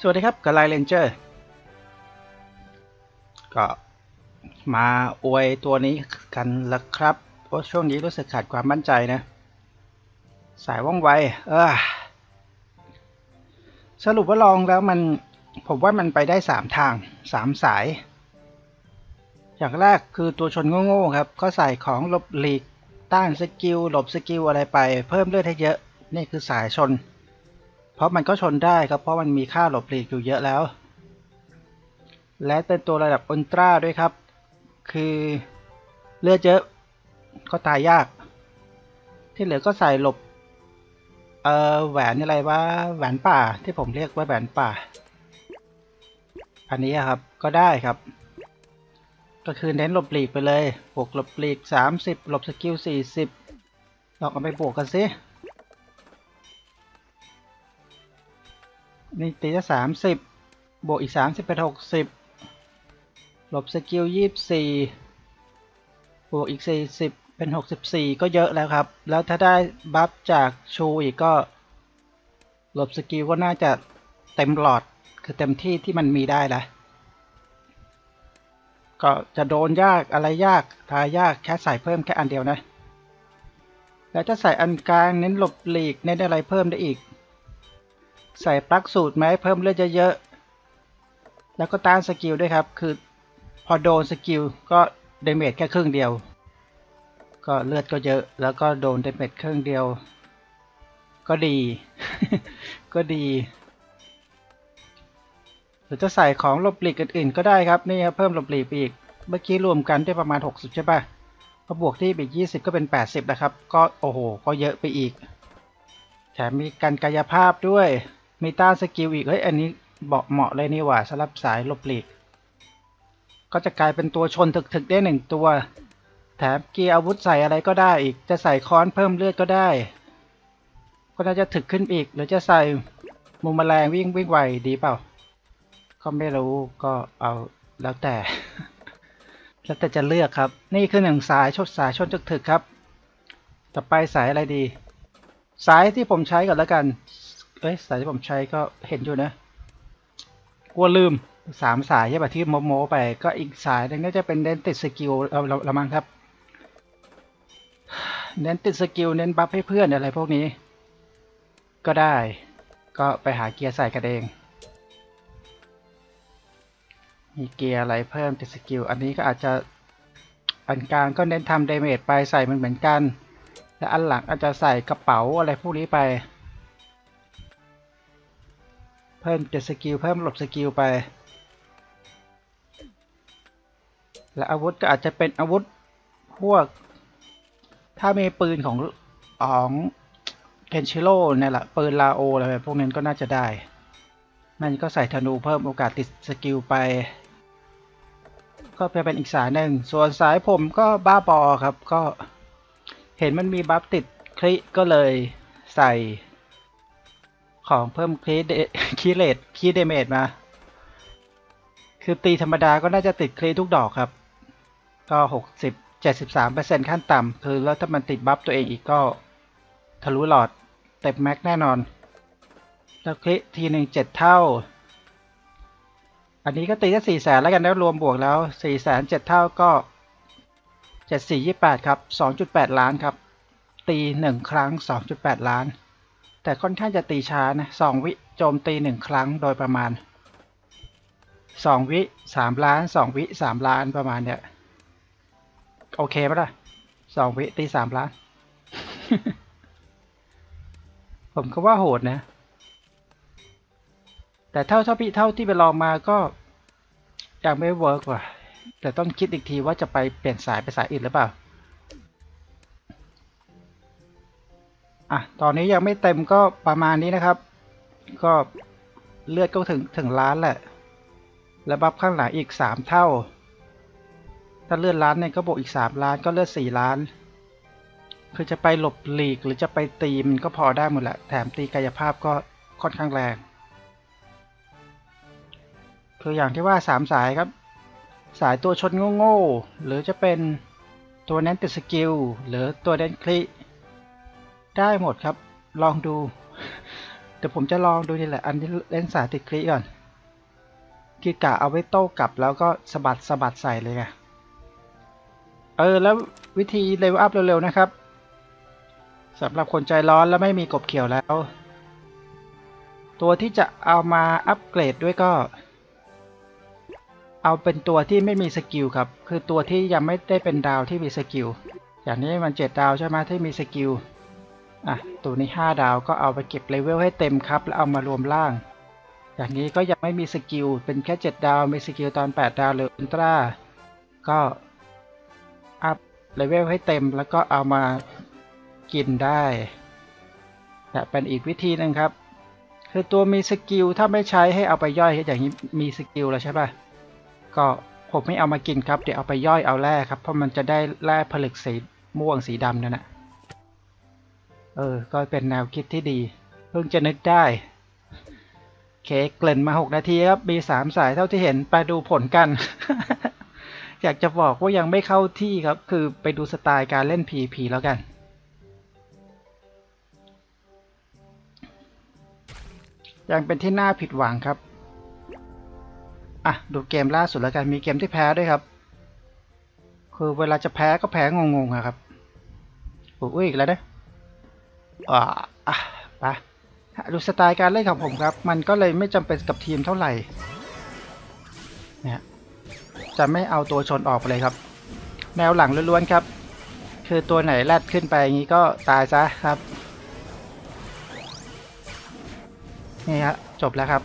สวัสดีครับกับ LINE Rangers ก็มาอวยตัวนี้กันละครับเพราะช่วงนี้รู้สึกขาดความมั่นใจนะ สายว่องไวเออสรุปว่าลองแล้วมันผมว่ามันไปได้สามทางสามสาย อย่างแรกคือตัวชนโง่ๆครับ ก็ใส่ของหลบหลีกต้าน skill หลบ skill อะไรไป เพิ่มเลือดให้เยอะ นี่คือสายชน เพราะมันก็ชนได้ครับเพราะมันมีค่าหลบหลีกอยู่เยอะแล้ว และเป็นตัวระดับอุลตร้าด้วยครับ คือเลือดเยอะก็ตายยาก ที่เหลือก็ใส่หลบเออแหวนอะไรว่าแหวนป่าที่ผมเรียกว่าแหวนป่า อันนี้ครับก็ได้ครับ ก็คือเน้นหลบหลีกไปเลยบวกหลบหลีก 30 หลบ skill 40ลองเอาไปบวกกันสิ นี่ตีจะ30บวกอีก30เป็น60หลบ skill 24บวกอีก40เป็น64ก็เยอะแล้วครับ แล้วถ้าได้ buff จากชูอีกก็หลบ skill ก็น่าจะเต็มหลอดคือเต็มที่ที่มันมีได้แล้วก็จะโดนยากอะไรยากตายยากแค่ใส่เพิ่มแค่อันเดียวนะ แล้วจะใส่อันกลางเน้นหลบหลีกเน้นอะไรเพิ่มได้อีก ใส่ปลั๊กสูตรไหมเพิ่มเลือดเยอะๆ แล้วก็ต้าน skill ด้วยครับ คือพอโดน skill ก็ damage แค่ครึ่งเดียว ก็เลือดก็เยอะ แล้วก็โดน damage ครึ่งเดียว ก็ดี ก็ดี หรือจะใส่ของหลบหลีกอื่นๆ ก็ได้ครับ นี่ครับเพิ่มหลบหลีกอีก เมื่อกี้รวมกันได้ประมาณ 60 ใช่ปะพอบวกที่อีก 20 ก็เป็น 80 นะครับ ก็โอ้โห ก็เยอะไปอีก แถมมีการกายภาพด้วย มีตาสกิลอีกเฮ้ยอันนี้เหมาะเหมาะเลยนี่หว่าสำหรับสายลบหลีก ก็จะกลายเป็นตัวชนถึกๆได้หนึ่งตัว แถมเกียร์อาวุธใส่อะไรก็ได้อีก จะใส่ค้อนเพิ่มเลือดก็ได้ ก็น่าจะถึกขึ้นอีก หรือจะใส่มุมแมลงวิ่งวิ่งไวดีเปล่า ก็ไม่รู้ก็เอาแล้วแต่ แล้วแต่จะเลือกครับ นี่คือหนึ่งสายชดสายชนถึกๆครับ ต่อไปสายอะไรดี สายที่ผมใช้ก่อนแล้วกัน เอ้ยสายที่ผมใช้ก็เห็นอยู่นะกลัวลืมสามสายใช่ป่ะที่โมโมไปก็อีกสายหนึงน่าจะเป็นเน้นติดสกิลเราเราเรามังครับ เน้นติด skill เน้น buff ให้เพื่อนอะไรพวกนี้ ก็ได้ ก็ไปหาเกียร์ใส่กันเอง มีเกียร์อะไรเพิ่มติด skill อันนี้ก็อาจจะอันกลางก็เน้นทำ damage ไปใส่มันเหมือนกัน และอันหลังอาจจะใส่กระเป๋าอะไรพวกนี้ไป เพิ่มติด skill เพิ่มหลบ skill ไป และอาวุธก็อาจจะเป็นอาวุธพวก ถ้ามีปืนของของเคนชิโร่เนี่ยแหละปืนลาโออะไรพวกนั้นก็น่าจะได้มันก็ใส่ธนูเพิ่มโอกาสติดสกิลไป ก็ไปเป็นอีกสายหนึ่ง ส่วนสายผมก็บ้าบอครับ ก็เห็นมันมีบัฟติดคลิก็เลยใส่ ของเพิ่มคลิเดคีเลตคีเดเมจมา คือตีธรรมดาก็น่าจะติดคลิทุกดอกครับ ก็หกสิบเจ็ดสิบสามเปอร์เซ็นขั้นต่ำ คือแล้วถ้ามันติดบัฟตัวเองอีกก็ ทะลุหลอดเต็มแม็กแน่นอน แล้วคลิทีหนึ่งเจ็ดเท่า อันนี้ก็ตีแค่สี่แสนแล้วกันแล้วรวมบวกแล้วสี่แสนเจ็ดเท่าก็เจ็ดสี่ยี่แปดครับสองจุดแปดล้านครับ ตีหนึ่งครั้งสองจุดแปดล้าน แต่ค่อนข้างจะตีช้านะสองวิโจมตีหนึ่งครั้งโดยประมาณสองวิสามล้านสองวิสามล้านประมาณเนี้ยโอเคปะล่ะสองวิตีสามล้าน ผมก็ว่าโหดนะ แต่เท่าเท่าพี่เท่าที่ไปลองมาก็ยังไม่เวิร์กว่ะแต่ต้องคิดอีกทีว่าจะไปเปลี่ยนสายไปสายอื่นหรือเปล่า อะ ตอนนี้ยังไม่เต็มก็ประมาณนี้นะครับ ก็เลือดก็ถึงถึงล้านแหละ แล้ว buff ข้างหลังอีกสามเท่า ถ้าเลือดล้านเนี่ยก็บวกอีกสามล้านก็เลือดสี่ล้าน คือจะไปหลบหลีกหรือจะไปตีมันก็พอได้หมดแหละ แถมตีกายภาพก็ค่อนข้างแรง คืออย่างที่ว่าสามสายครับ สายตัวชนโง่ๆหรือจะเป็นตัวเน้นติด skillหรือตัวเน้น crit ได้หมดครับ ลองดูเดี๋ยวผมจะลองดูนี่แหละ อันนี้เล่นสายติด crit ก่อนคือกะเอาไว้โต้กลับแล้วก็สะบัดสะบัดใส่เลยไงเออ แล้ววิธี level up เร็วๆนะครับสำหรับคนใจร้อนแล้วไม่มีกบเขียวแล้ว ตัวที่จะเอามาอัปเกรดด้วยก็ เอาเป็นตัวที่ไม่มี skill ครับ คือตัวที่ยังไม่ได้เป็นดาวที่มี skillอย่างนี้มัน7ดาวใช่ไหมที่มี skill อะตัวนี้ 5 ดาวก็เอาไปเก็บเลเวลให้เต็มครับ แล้วเอามารวมล่าง อย่างนี้ก็ยังไม่มี skill เป็นแค่ 7 ดาว มี skill ตอน 8 ดาวหรือ ultra ก็ up level ให้เต็มแล้วก็เอามากินได้ แต่เป็นอีกวิธีหนึ่งครับ คือตัวมี skill ถ้าไม่ใช้ให้เอาไปย่อยอย่างนี้มี skill แล้วใช่ป่ะ ก็ผมไม่เอามากินครับ เดี๋ยวเอาไปย่อยเอาแร่ครับ เพราะมันจะได้แร่ผลึกสีม่วงสีดำนั่นแหละ เออ ก็เป็นแนวคิดที่ดี เพิ่งจะนึกได้ เคเกลิ่นมา6นาทีครับ มี3สายเท่าที่เห็น ไปดูผลกัน อยากจะบอกว่ายังไม่เข้าที่ครับ คือไปดูสไตล์การเล่น PVP แล้วกัน ยังเป็นที่น่าผิดหวังครับ อะ ดูเกมล่าสุดแล้วกัน มีเกมที่แพ้ด้วยครับ คือเวลาจะแพ้ก็แพ้งงๆอะครับ อุ้ยอีกแล้วนะอ่าอะ ไปดูสไตล์การเล่นของผมครับ มันก็เลยไม่จำเป็นกับทีมเท่าไหร่เนี่ยจะไม่เอาตัวชนออกเลยครับ แนวหลังล้วนๆครับ คือตัวไหนแลดขึ้นไปอย่างนี้ก็ตายซะครับนี่ครับจบแล้วครับ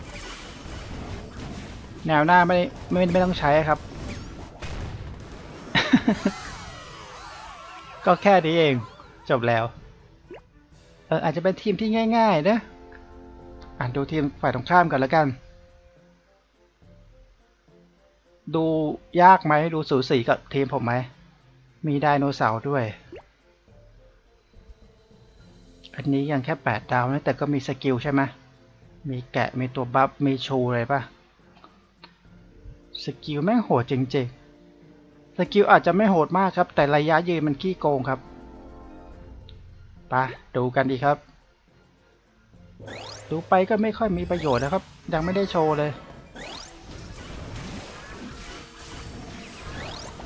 แนวหน้าไม่ไม่ไม่ต้องใช้ครับ ก็แค่นี้เองจบแล้ว อออาจจะเป็นทีมที่ง่ายๆนะอ่านดูทีมฝ่ายตรงข้ามกันแล้วกัน ดูยากไหมดูสูสีกับทีมผมไหม มีไดโนเสาร์ด้วย อันนี้ยังแค่ 8 ดาวนะแต่ก็มี skill ใช่ไหมมีแกะมีตัว buff มีชูอะไรปะ skill แม่งโหดจริงๆ skill อาจจะไม่โหดมากครับ แต่ระยะยืนมันขี้โกงครับ ปดูกันดีครับ ดูไปก็ไม่ค่อยมีประโยชน์นะครับ ยังไม่ได้โชว์เลย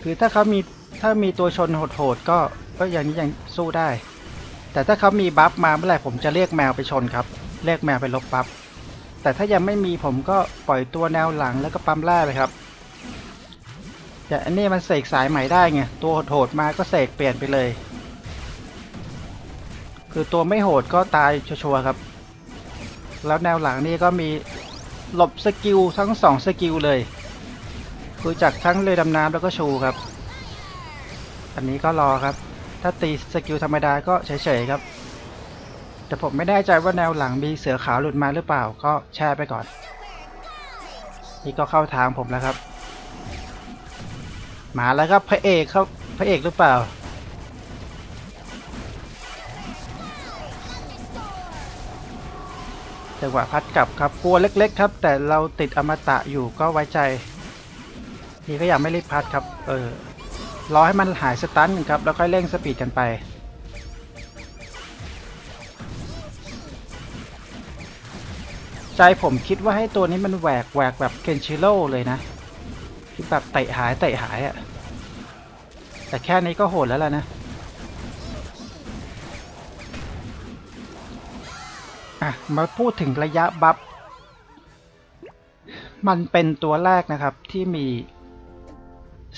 คือถ้าเขามีถ้ามีตัวชนโหดๆก็ก็อย่างนี้ยังสู้ได้ แต่ถ้าเขามีบัฟมาเมื่อไหร่ผมจะเรียกแมวไปชนครับ เรียกแมวไปลบบัฟแต่ถ้ายังไม่มีผมก็ปล่อยตัวแนวหลังแล้วก็ปั๊มแร่ไปครับแต่อันนี้มันเสกสายใหม่ได้ไงตัวโหดๆมาก็เสกเปลี่ยนไปเลย คือตัวไม่โหดก็ตายชัวร์ครับ แล้วแนวหลังนี่ก็มีหลบ skill ทั้งสอง skill เลยคือจากทั้งเรือดำน้ำแล้วก็ชูครับ อันนี้ก็รอครับ ถ้าตี skill ธรรมดาก็เฉยๆครับ แต่ผมไม่แน่ใจว่าแนวหลังมีเสือขาวหลุดมาหรือเปล่าก็แช่ไปก่อน นี่ก็เข้าทางผมแล้วครับ มาแล้วครับพระเอกครับพระเอกหรือเปล่า จังหวะพัดกลับครับกลัวเล็ก ๆ ครับ แต่เราติดอมตะอยู่ก็ไว้ใจ นี่ก็อยากไม่รีบพัดครับ เออรอให้มันหายสตันครับแล้วค่อยเร่งสปีดกันไป ใจผมคิดว่าให้ตัวนี้มันแหวกแหวกแบบเคนชิโร่เลยนะที่แบบเตะหายเตะหายอะแต่แค่นี้ก็โหดแล้วล่ะนะ อะมาพูดถึงระยะ buff มันเป็นตัวแรกนะครับที่มี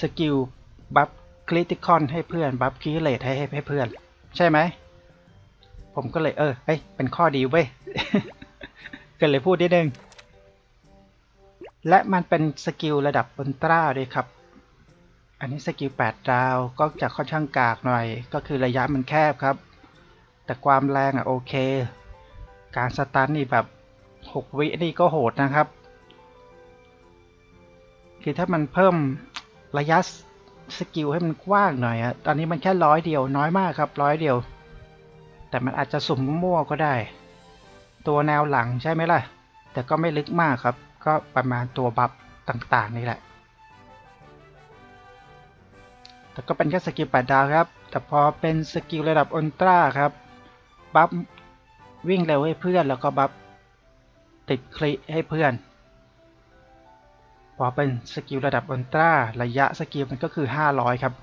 skill buff critical ให้เพื่อน buff crit rate ให้ให้เพื่อน ใช่ไหม ผมก็เลยเออเอ้ยเป็นข้อดีเว้ยก็เลยพูดนิดนึง และมันเป็น skill ระดับ ultra ด้วยครับ อันนี้ skill 8ดาวก็จะค่อนข้างกากหน่อย ก็คือระยะมันแคบครับ แต่ความแรงอะโอเค การ stun นี่แบบ6วินี่ก็โหดนะครับ คือถ้ามันเพิ่มระยะ skill ให้มันกว้างหน่อยอะตอนนี้มันแค่ร้อยเดียวน้อยมากครับร้อยเดียว แต่มันอาจจะสุ่มมั่วก็ได้ ตัวแนวหลังใช่ไหมล่ะ แต่ก็ไม่ลึกมากครับ ก็ประมาณตัว buff ต่างๆนี่แหละ แต่ก็เป็นแค่ skill แปดดาวครับ แต่พอเป็น skill ระดับ ultra ครับ buff วิ่งเร็วให้เพื่อนแล้วก็ buff ติด crit ให้เพื่อน พอเป็น skill ระดับ ultra ระยะ skill มันก็คือ 500 ครับ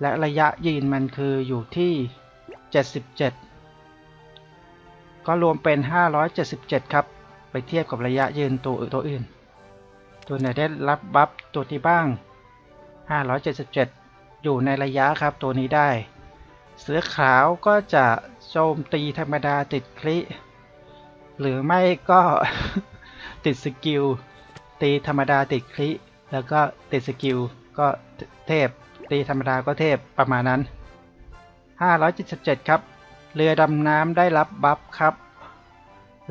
และระยะยืนมันคืออยู่ที่ 77 ก็รวมเป็น 577 ครับ ไปเทียบกับระยะยืนตัวอื่นตัวอื่น ตัวไหนได้รับ buff ตัวที่บ้าง 577 อยู่ในระยะครับตัวนี้ได้ เสือขาวก็จะ โจมตีธรรมดาติด crit หรือไม่ก็ติด skill ตีธรรมดาติด crit แล้วก็ติด skill ก็เทพ ตีธรรมดาก็เทพประมาณนั้น 577 ครับ เรือดำน้ำได้รับ buff ครับ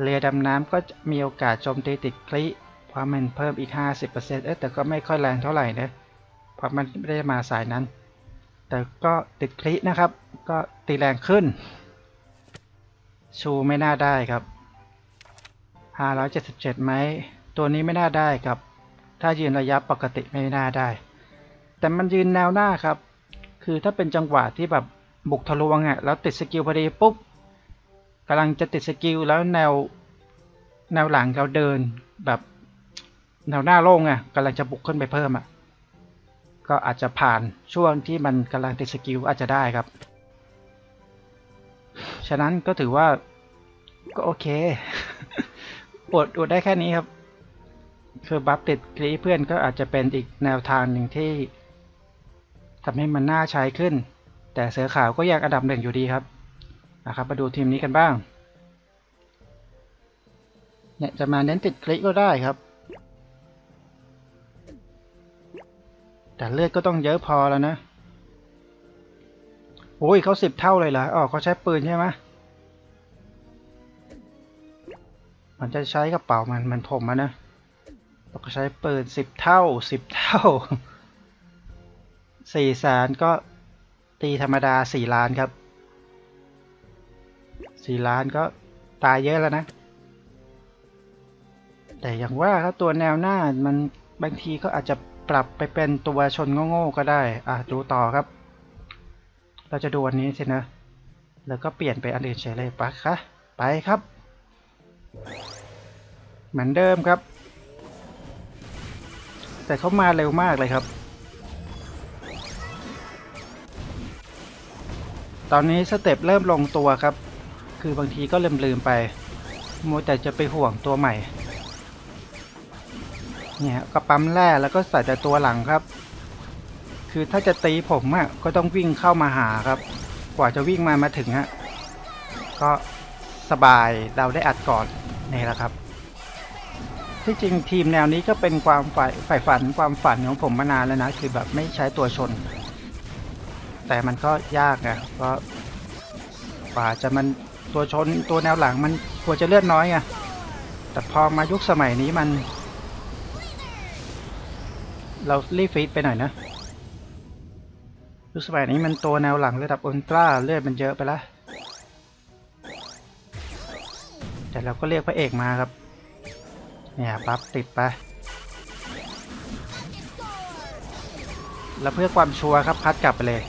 เรือดำน้ำก็มีโอกาสโจมตีติดคลิเพราะมันเพิ่มอีก 50%เอ๊ะแต่ก็ไม่ค่อยแรงเท่าไหร่นะเพราะมันไม่ได้มาสายนั้น แต่ก็ติดคลินะครับ ก็ตีแรงขึ้น ชูไม่น่าได้ครับ577ไหมตัวนี้ไม่น่าได้ครับ ถ้ายืนระยะปกติไม่น่าได้ แต่มันยืนแนวหน้าครับ คือถ้าเป็นจังหวะที่แบบบุกทะลวงอะแล้วติด skill พอดีปุ๊บกำลังจะติด skill แล้วแนวแนวหลังเราเดินแบบแนวหน้าโล่งอะกำลังจะบุกขึ้นไปเพิ่มอะก็อาจจะผ่านช่วงที่มันกำลังติด skill อาจจะได้ครับ ฉะนั้นก็ถือว่าก็โอเคอดอดได้แค่นี้ครับ คือ buff ติด crit เพื่อนก็อาจจะเป็นอีกแนวทางหนึ่งที่ทำให้มันน่าใช้ขึ้น แต่เสือขาวก็ยังอันดับหนึ่งอยู่ดีครับนะครับมาดูทีมนี้กันบ้างเนี่ยจะมาเน้นติดคลิกก็ได้ครับ แต่เลือดก็ต้องเยอะพอแล้วนะ อ้ยเขาสิบเท่าเลยเหรออ๋อเขาใช้ปืนใช่ไหมมันจะใช้กระเป๋ามันมันผมอะนะเราก็ใช้ปืนสิบเท่าสิบเท่าสี่แสนก็ตีธรรมดาสี่ล้านครับสี่ล้านก็ตายเยอะแล้วนะ แต่อย่างว่าครับตัวแนวหน้ามันบางทีก็อาจจะปรับไปเป็นตัวชนโง่ๆก็ได้ อะดูต่อครับ เราจะดูอันนี้สินะ แล้วก็เปลี่ยนไปอันอื่นเฉยเลยปะคะ ไปครับ เหมือนเดิมครับ แต่เขามาเร็วมากเลยครับ ตอนนี้สเต็ปเริ่มลงตัวครับ คือบางทีก็ลืมลืมไปมัวแต่จะไปห่วงตัวใหม่ เนี่ยก็ปั๊มแร่แล้วก็ใส่แต่ตัวหลังครับ คือถ้าจะตีผมอะก็ต้องวิ่งเข้ามาหาครับ กว่าจะวิ่งมามาถึงฮะก็สบายเราได้อัดก่อนนี่แหละครับ ที่จริงทีมแนวนี้ก็เป็นความฝ่ายฝ่ายฝันความฝันของผมมานานแล้วนะ คือแบบไม่ใช้ตัวชน แต่มันก็ยากไงเพราะกว่าจะมันตัวชนตัวแนวหลังมันควจะเลือดน้อยไงแต่พอมายุคสมัยนี้มัน เรารีบฟีดไปหน่อยนะ ยุคสมัยนี้มันตัวแนวหลังระดับอุลตร้าเลือดมันเยอะไปแล้วแต่เราก็เรียกพระเอกมาครับ เนี่ยปั๊บติดไป แล้วเพื่อความชัวร์ครับพัดกลับไปเลย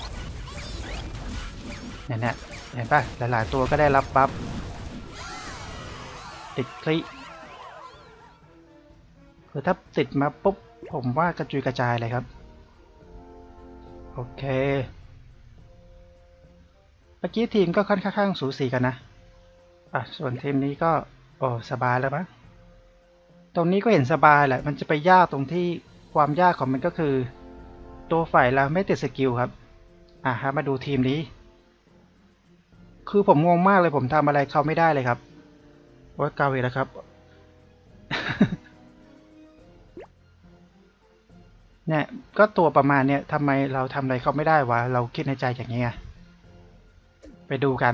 เนี่ยเนี่ยเห็นปะหลาย ๆ ตัวก็ได้รับปั๊บติดคลิคือถ้าติดมาปุ๊บผมว่ากระจุยกระจายเลยครับ โอเค เมื่อกี้ทีมก็ค่อนข้างสูสีกันนะ อะ ส่วนทีมนี้ก็ โอ้สบายแล้วมั้ง ตรงนี้ก็เห็นสบายแหละ มันจะไปยากตรงที่ความยากของมันก็คือ ตัวฝ่ายเราไม่ติด skill ครับ อะฮะมาดูทีมนี้ คือผมงงมากเลยผมทำอะไรเขาไม่ได้เลยครับว่าเกาอีกแล้วครับ เนี่ยก็ตัวประมาณเนี้ยทำไมเราทำอะไรเขาไม่ได้วะ เราคิดในใจอย่างนี้ไงไปดูกัน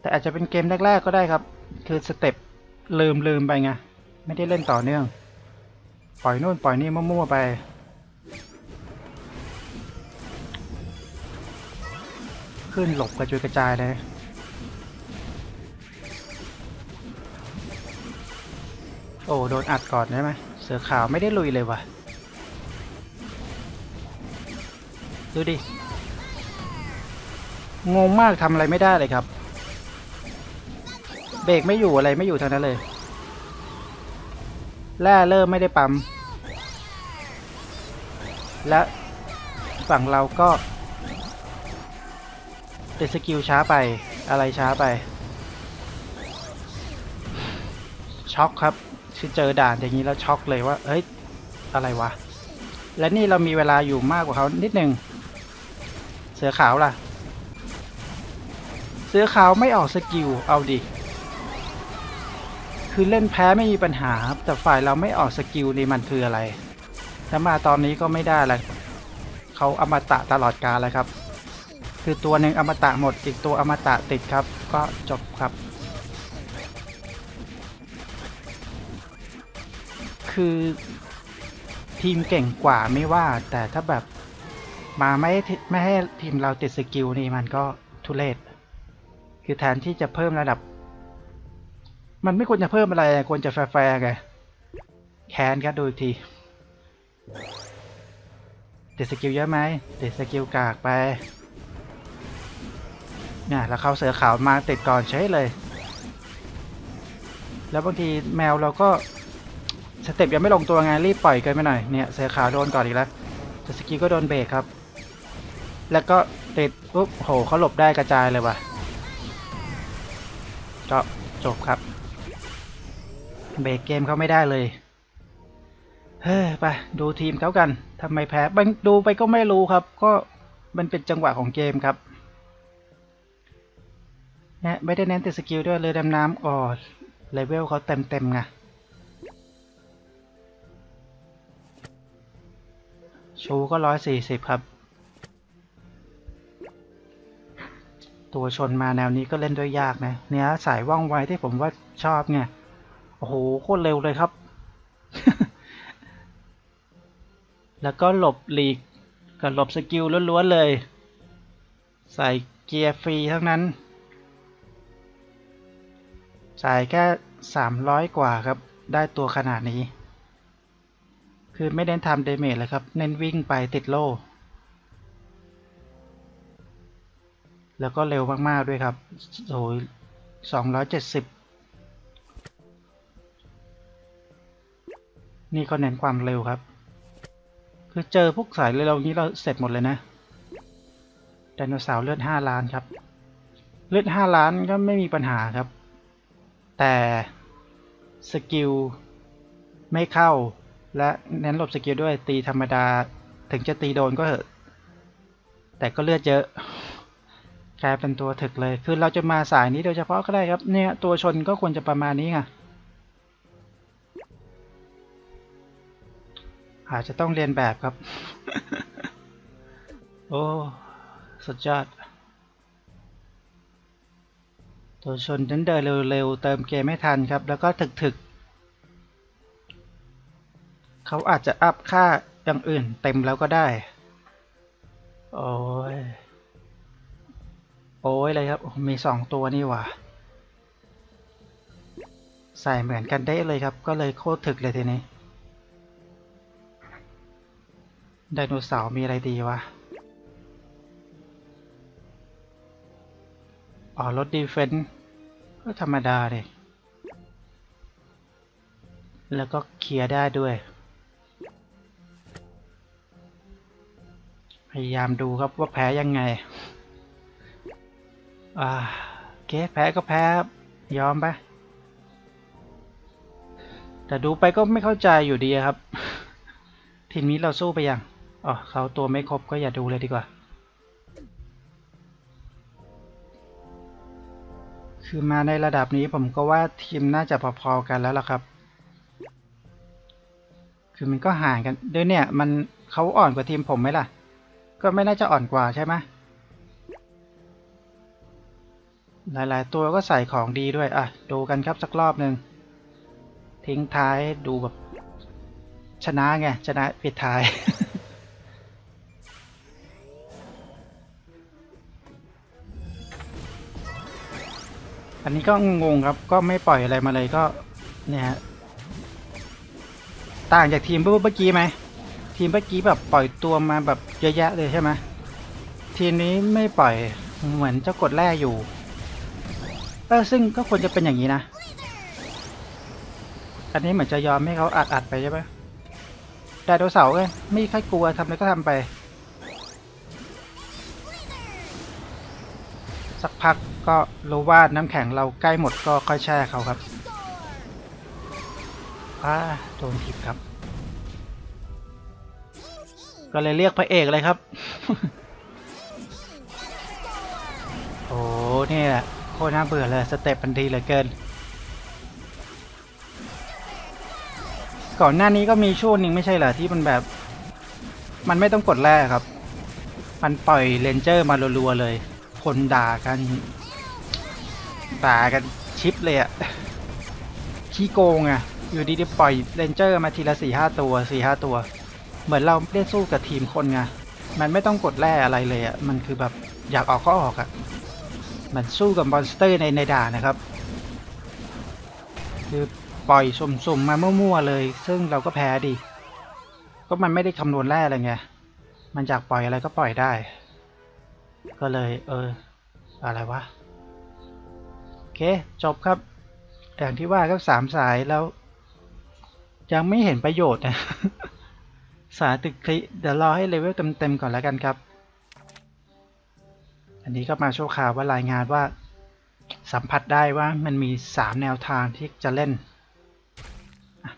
แต่อาจจะเป็นเกมแรกๆก็ได้ครับ คือสเต็ปลืมลืมไปไง ไม่ได้เล่นต่อเนื่อง ปล่อยนู่นปล่อยนี่มั่วๆไป ขึ้นหลบกระจุยกระจายเลยโอ้โดนอัดก่อนได้ไหมเสือขาวไม่ได้ลุยเลยว่ะ ดูดิ งงมากทำอะไรไม่ได้เลยครับ เบรกไม่อยู่อะไรไม่อยู่ทั้งนั้นเลย แร่เริ่มไม่ได้ปั๊ม และฝั่งเราก็ติด skill ช้าไปอะไรช้าไป ช็อกครับคือเจอด่านอย่างนี้แล้วช็อกเลยว่า เฮ้ย อะไรวะ และนี่เรามีเวลาอยู่มากกว่าเขานิดหนึ่ง เสือขาวล่ะ เสือขาวไม่ออก skill เอาดิ คือเล่นแพ้ไม่มีปัญหาครับ แต่ฝ่ายเราไม่ออก skill นี่มันคืออะไร ถ้ามาตอนนี้ก็ไม่ได้เลยเขาอมตะตลอดกาลเลยครับ คือตัวหนึ่งอมตะหมด อีกตัวอมตะติดครับ ก็จบครับ คือทีมเก่งกว่าไม่ว่าแต่ถ้าแบบ มาไม่ให้ทีไม่ให้ทีมเราติด skill นี่มันก็ทุเรศคือแทนที่จะเพิ่มระดับ มันไม่ควรจะเพิ่มอะไร ควรจะแฟร์ๆไงแคนครับดูอีกทีติด skill เยอะไหมติด skill กากไปเนี่ยแล้วเขาเสือขาวมาติดก่อนใช้เลย แล้วบางทีแมวเราก็ step ยังไม่ลงตัวไงรีบปล่อยเกินไปหน่อยเนี่ยเสือขาวโดนก่อนอีกแล้วแต่ skill ก็โดนเบรกครับ แล้วก็ติดปุ๊บโหเขาหลบได้กระจายเลยว่ะก็จบครับ เบรกเกมเขาไม่ได้เลย เฮ้ยไปดูทีมเขากันทำไมแพ้มันดูไปก็ไม่รู้ครับ ก็มันเป็นจังหวะของเกมครับเนี่ยไม่ได้เน้นแต่สกิลด้วยเลยดำน้ำอ๋อเลเวลเขาเต็มเต็มๆไงชูก็ร้อยสี่สิบครับ ตัวชนมาแนวนี้ก็เล่นด้วยยากนะ เนี่ยสายว่องไวที่ผมว่าชอบไงโอ้โหโคตรเร็วเลยครับ แล้วก็หลบหลีกกับหลบ skill ล้วนๆเลย ใส่เกียร์ฟรีทั้งนั้นจ่ายแค่ 300 กว่าครับ ได้ตัวขนาดนี้ คือไม่เน้นทำ damage เลยครับ เน้นวิ่งไปติดโล่ แล้วก็เร็วมาก ๆ ด้วยครับโอ้ย270นี่ก็เน้นความเร็วครับ คือเจอพวกสายเร็วๆนี้เราเสร็จหมดเลยนะไดโนเสาร์เลือด5ล้านครับ เลือด5ล้านก็ไม่มีปัญหาครับ แต่ skill ไม่เข้า และเน้นหลบ skill ด้วยตีธรรมดา ถึงจะตีโดนก็เหอะ แต่ก็เลือดเยอะ กลายเป็นตัวถึกเลย คือเราจะมาสายนี้โดยเฉพาะก็ได้ครับ เนี่ยตัวชนก็ควรจะประมาณนี้ไงอาจจะต้องเรียนแบบครับ โอ้ สุดยอด ตัวชนนั้นเดินเร็วๆ เติมเกมไม่ทันครับ แล้วก็ถึกๆ เขาอาจจะอัพค่าอย่างอื่นเต็มแล้วก็ได้ โอ้ย โอ้ยเลยครับ มีสองตัวนี่หว่า ใส่เหมือนกันได้เลยครับ ก็เลยโคตรถึกเลยทีนี้ ไดโนเสาร์มีอะไรดีวะ อ๋อรถดีเฟนต์ก็ธรรมดาเลยแล้วก็เคลียร์ได้ด้วย พยายามดูครับว่าแพ้ยังไง อ่าโอเคแพ้ก็แพ้ยอมไป แต่ดูไปก็ไม่เข้าใจอยู่ดีครับ ทีมนี้เราสู้ไปยังอ๋อเขาตัวไม่ครบก็อย่าดูเลยดีกว่า คือมาในระดับนี้ผมก็ว่าทีมน่าจะพอๆกันแล้วล่ะครับ คือมันก็ห่างกันด้วยเนี่ย มันเขาอ่อนกว่าทีมผมไหมล่ะ ก็ไม่น่าจะอ่อนกว่าใช่ไหม หลาย ๆ ตัวก็ใส่ของดีด้วย อะ ดูกันครับสักรอบหนึ่ง ทิ้งท้ายดูแบบ ชนะไง ชนะปิดท้าย อันนี้ก็งงครับ ก็ไม่ปล่อยอะไรมาเลยก็ เนี่ยต่างจากทีมเมื่อกี้ไหม ทีมเมื่อกี้แบบปล่อยตัวมาแบบเยอะแยะเลยใช่ไหมทีมนี้ไม่ปล่อยเหมือนจะกดแร่อยู่ เออซึ่งก็ควรจะเป็นอย่างนี้นะ อันนี้เหมือนจะยอมให้เขาอัดอัดไปใช่ปะไดโนเสาร์ไงไม่ค่อยกลัวทำอะไรก็ทำไป สักพักก็รู้ว่าน้ำแข็งเราใกล้หมดก็ค่อยแช่เขาครับอ่าโดนทิบครับ ก็เลยเรียกพระเอกเลยครับ โอ้นี่แหละ โคตรน่าเบื่อเลย สเต็ปมันดีเหลือเกิน ก่อนหน้านี้ก็มีช่วงหนึ่งไม่ใช่เหรอที่มันแบบ มันไม่ต้องกดแร่ครับ มันปล่อย Ranger มารัวๆเลย คนด่ากันด่ากันฉิบเลยอะขี้โกงอะอยู่ดีๆปล่อย Ranger มาทีละสี่ห้าตัวสี่ห้าตัว เหมือนเราเล่นสู้กับทีมคนไงมันไม่ต้องกดแร่อะไรเลยอะ่ะมันคือแบบอยากออกก็ออกอะ มันสู้กับ monster ในในด่านนะครับ คือปล่อยสุ่มๆมามั่วๆเลย ซึ่งเราก็แพ้ดิ ก็มันไม่ได้คำนวณแร่อะไรไง มันอยากปล่อยอะไรก็ปล่อยได้ ก็เลย เออ อะไรวะ โอเค จบครับ อย่างที่ว่าก็สามสายแล้ว ยังไม่เห็นประโยชน์นะ สายตึกคลิเดี๋ยวรอให้เลเวลเต็มๆก่อนแล้วกันครับ อันนี้ก็มาโชว์ข่าวว่ารายงานว่าสัมผัสได้ว่ามันมี 3 แนวทางที่จะเล่น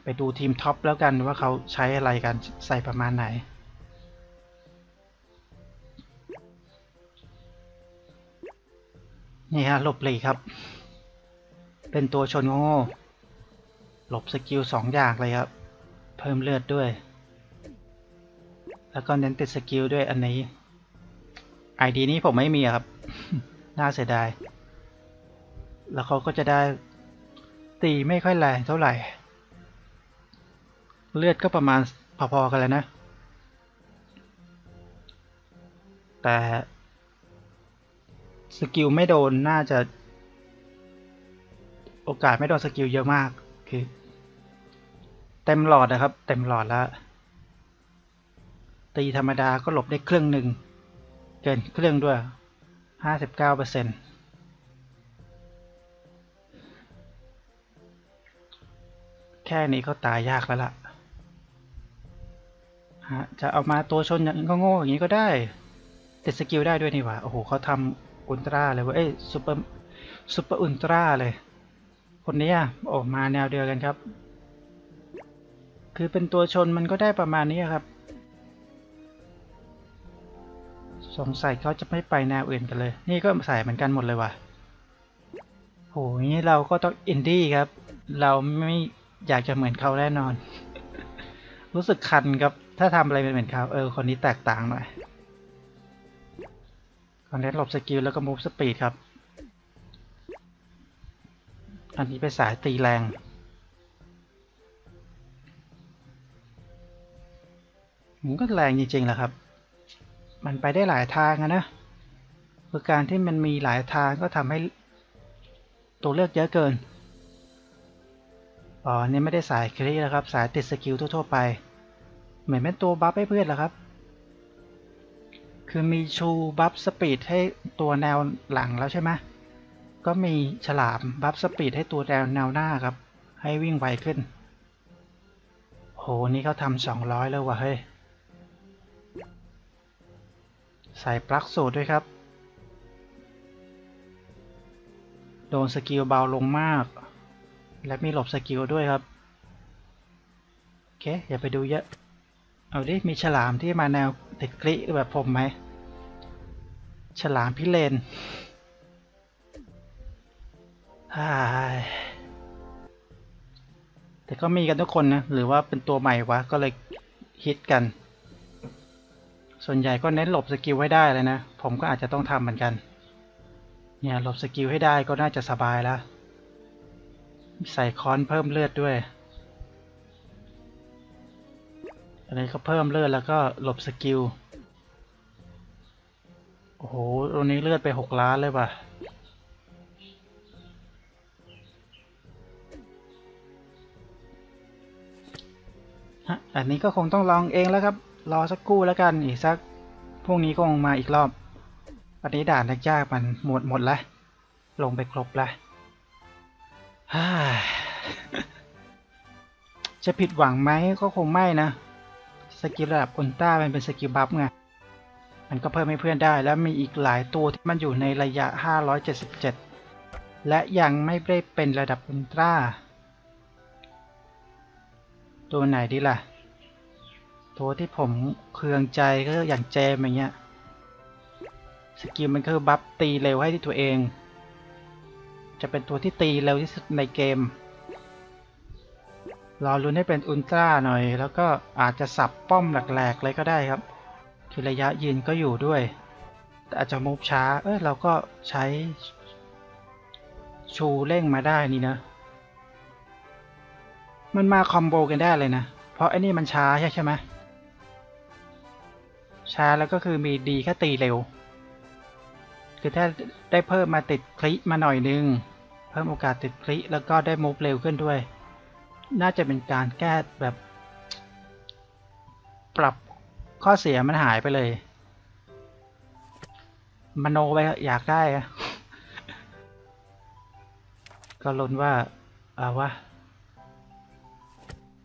ไปดูทีม top แล้วกันว่าเขาใช้อะไรกันใส่ประมาณไหน นี่ฮะหลบหลีกครับ เป็นตัวชนโง่หลบ skill สองอย่างเลยครับ เพิ่มเลือดด้วย แล้วก็เน้นติด skill ด้วยอันนี้ ไอดีนี้ผมไม่มีครับ น่าเสียดาย แล้วเขาก็จะได้ตีไม่ค่อยแรงเท่าไหร่ เลือดก็ประมาณพอๆกันแล้วนะ แต่ skill ไม่โดนน่าจะ โอกาสไม่โดน skill เยอะมากคือเต็มหลอดนะครับ เต็มหลอดแล้ว ตีธรรมดาก็หลบได้ครึ่งหนึ่ง กินครึ่งด้วยห้าสิบเก้าเปอร์เซ็นต์แค่นี้ก็ตายยากแล้วล่ะฮะจะเอามาตัวชนอย่างนี้ก็โง่อย่างนี้ก็ได้ ติด skill ได้ด้วยนี่หว่าโอ้โหเขาทำ ultra เลยว่าเอ้ย super super ultra เลย คนนี้อะโอ้มาแนวเดียวกันครับ คือเป็นตัวชนมันก็ได้ประมาณนี้ครับ สงสัยเขาจะไม่ไปแนวอื่นกันเลย นี่ก็ใส่เหมือนกันหมดเลยว่ะโหนี่เราก็ต้องอินดี้ครับ เราไม่อยากจะเหมือนเขาแน่นอน รู้สึกคันครับ ถ้าทำอะไรเป็นเหมือนเขาเออ คนนี้แตกต่างหน่อยเขาเน้นหลบ skill แล้วก็ move speed ครับ อันนี้ไปสายตีแรงมันก็แรงจริงๆแหละครับ มันไปได้หลายทางนะคือการที่มันมีหลายทางก็ทำให้ตัวเลือกเยอะเกิน อ๋อนี่ไม่ได้สาย crit แล้วครับ สายติด skill ทั่วๆไป เหมือนเป็นตัว buff ให้เพื่อนแหละครับ คือมีชู buff speed ให้ตัวแนวหลังแล้วใช่ไหมก็มีฉลาม buff speed ให้ตัวแนวแนวหน้าครับ ให้วิ่งไวขึ้น โห นี่เขาทำสองร้อยแล้วว่ะเฮ้ย ใส่ปลั๊กสูตรด้วยครับ โดน skill เบาลงมาก และมีหลบ skill ด้วยครับ โอเค อย่าไปดูเยอะ เอาดิ มีฉลามที่มาแนวติด crit แบบผมไหม ฉลามพิเรนทร์แต่ก็มีกันทุกคนนะ หรือว่าเป็นตัวใหม่วะ ก็เลยฮิตกัน ส่วนใหญ่ก็เน้นหลบ skill ให้ได้เลยนะ ผมก็อาจจะต้องทำเหมือนกัน เนี่ยหลบ skill ให้ได้ก็น่าจะสบายแล้ว ใส่คอนเพิ่มเลือดด้วย อันนี้ก็เพิ่มเลือดแล้วก็หลบ skill โอ้โหตรงนี้เลือดไปหกล้านเลยว่ะอันนี้ก็คงต้องลองเองแล้วครับ รอสักครู่แล้วกันอีกสักพรุ่งนี้ก็คงมาอีกรอบอันนี้ด่านยากๆมันหมดหมดแล้วลงไปครบแล้วฮ่าจะผิดหวังไหมก็คงไม่นะ skill ระดับ ultra มันเป็น skill buff ไงมันก็เพิ่มให้เพื่อนได้ แล้วมีอีกหลายตัวที่มันอยู่ในระยะ 577 และยังไม่ได้เป็นระดับ ultra ตัวไหนดีล่ะ ตัวที่ผมเคืองใจก็อย่างเจมอย่างเงี้ย สกิลมันคือบัฟตีเร็วให้ที่ตัวเอง จะเป็นตัวที่ตีเร็วที่สุดในเกม รอรุ้นให้เป็นอุลตร้าหน่อย แล้วก็อาจจะสับป้อมแหลกๆเลยก็ได้ครับ คือระยะยืนก็อยู่ด้วย แต่อาจจะมูฟช้า เอ้ยเราก็ใช้ ชูเร่งมาได้นี่นะ มันมาคอมโบกันได้เลยนะ เพราะไอ้นี่มันช้าใช่ไหม ช้าแล้วก็คือมีดีแค่ตีเร็ว คือถ้าได้เพิ่มมาติดคลิมาหน่อยนึง เพิ่มโอกาสติดคลิแล้วก็ได้มูฟเร็วขึ้นด้วย น่าจะเป็นการแก้แบบ ปรับข้อเสียมันหายไปเลย มโนไปอยากได้ ก็ลุ้นว่า เอาวะ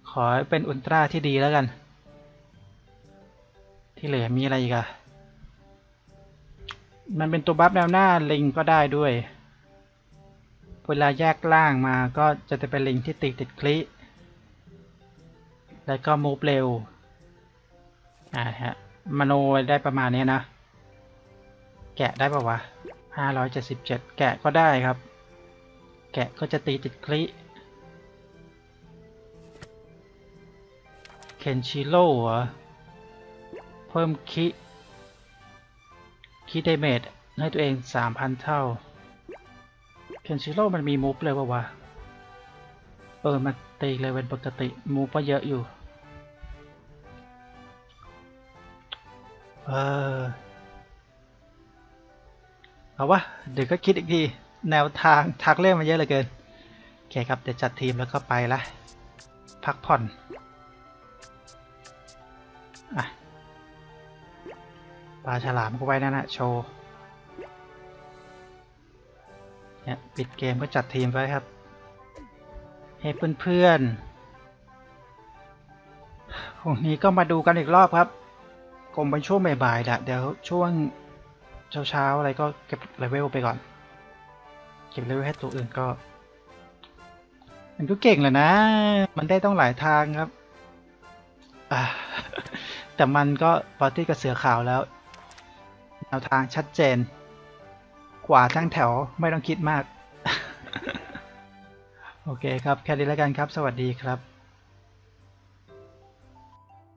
ขอเป็นอุลตร้าที่ดีแล้วกัน ที่เหลือมีอะไรอีกอะมันเป็นตัวบัฟแนวหน้าลิงก็ได้ด้วย เวลาแยกล่างมาก็จะเป็นลิงที่ติดติดคลิ แล้วก็มูฟเร็ว อ่าฮะมโนได้ประมาณนี้นะ แกะได้ปะวะห้าร้อยเจ็ดสิบเจ็ดแกะก็ได้ครับ แกะก็จะตีติด crit เคนชิโร่เหรอ เพิ่ม crit damage ให้ตัวเองสามพันเท่าเคนชิโร่มันมี move เลยปะวะ เออ มันตีเลยเป็นปกติ มูฟก็เยอะอยู่ เออ เอาวะ เดี๋ยวก็คิดอีกที แนวทางทักเรื่องมาเยอะเหลือเกิน โอเคครับ เดี๋ยวจัดทีมแล้วก็ไปละ พักผ่อน อะ ปลาฉลามก็ไว้นั่นนะโชว์เนี่ยปิดเกมก็จัดทีมไว้ครับ ให้เพื่อนๆพรุ่งนี้ก็มาดูกันอีกรอบครับคงเป็นช่วงบ่ายๆแหละเดี๋ยวช่วงเช้าๆอะไรก็เก็บเลเวลไปก่อน เก็บเลเวลให้ตัวอื่นก็ มันก็เก่งแหละนะ มันได้ต้องหลายทางครับแต่มันก็ปาร์ตี้กับเสือขาวแล้ว แนวทางชัดเจน กว่าทั้งแถวไม่ต้องคิดมาก โอเคครับ แค่นี้แล้วกันครับ สวัสดีครับ